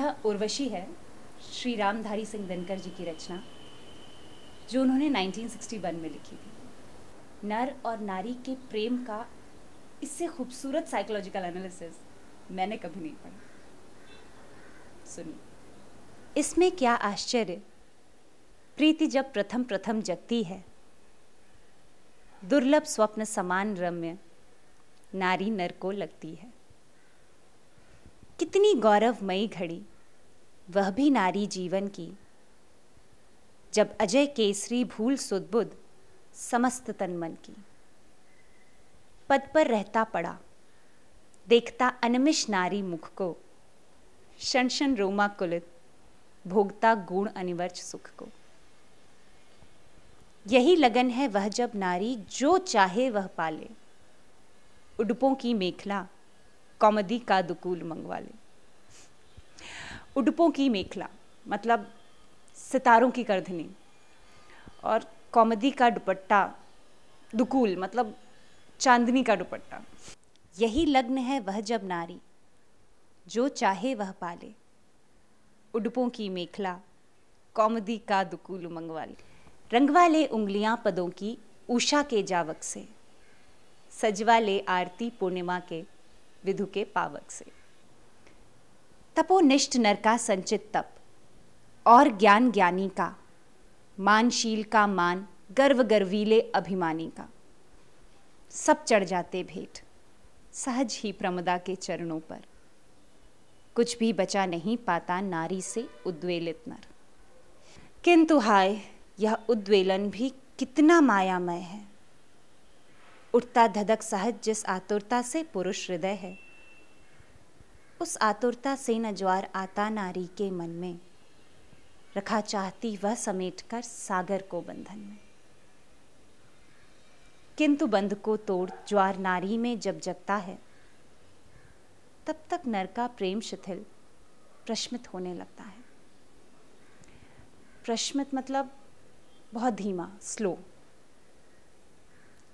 उर्वशी है श्री रामधारी सिंह दिनकर जी की रचना, जो उन्होंने 1961 में लिखी थी। नर और नारी के प्रेम का इससे खूबसूरत साइकोलॉजिकल एनालिसिस मैंने कभी नहीं पढ़ा। सुनिए, इसमें क्या आश्चर्य? प्रीति जब प्रथम प्रथम जगती है, दुर्लभ स्वप्न समान रम्य, नारी नर को लगती है। कितनी गौरवमयी घड़ी। वह भी नारी जीवन की। जब अजय केसरी भूल सुदबुद, समस्त तन मन की। पद पर रहता पड़ा। देखता अनमिश नारी मुख को। शनशन रोमा कुलित, भोगता गुण अनिवर्च सुख को। यही लगन है वह जब नारी जो चाहे वह पाले। उडपों की मेखला कॉमेडी का दुकूल मंगवा ले। उडपों की मेखला मतलब सितारों की करधनी और कॉमेडी का दुपट्टा, दुकूल मतलब चांदनी का दुपट्टा। यही लग्न है वह जब नारी, जो चाहे वह पाले। उडपों की मेखला कॉमेडी का दुकूल मंगवा ले। रंगवा ले उंगलियाँ पदों की उषा के जावक से, सजवा ले आरती पूर्णिमा के विधु के पावक से तपोनिष्ठ नर का संचित तप, और ज्ञान ज्ञानी का, मानशील का मान, गर्व गर्वीले अभिमानी का। सब चढ़ जाते भेंट, सहज ही प्रमदा के चरणों पर। कुछ भी बचा नहीं पाता नारी से उद्वेलित नर। किंतु हाय, यह उद्वेलन भी कितना मायामय है। उठता धधक सहज जिस आतुरता से पुरुष हृदय है। उस आतुरता से न ज्वार आता नारी के मन में। रखा चाहती वह समेटकर सागर को बंधन में। किंतु बंध को तोड़ ज्वार नारी में जब जगता है, तब तक नर का प्रेम शिथिल, प्रश्मित होने लगता है। प्रश्मित मतलब बहुत धीमा, स्लो।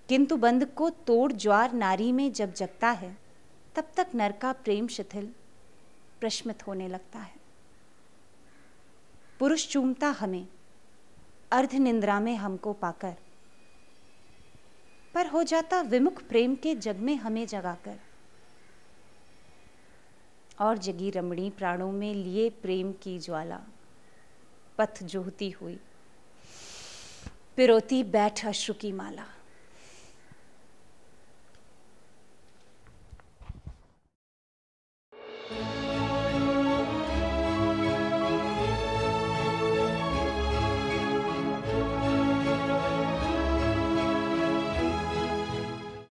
किंतु बंध को तोड़ ज्वार नारी में जब जगता है, तब तक नर का प्रेम शिथिल, प्रश्मित होने लगता है। पुरुष चूमता हमें, अर्ध निंद्रा में हमको पाकर। पर हो जाता विमुख प्रेम के जग में हमें जगाकर। और जगी रमणी प्राणों में लिए प्रेम की ज्वाला। पथ जोहती हुई, पिरोती बैठ अश्रु की माला।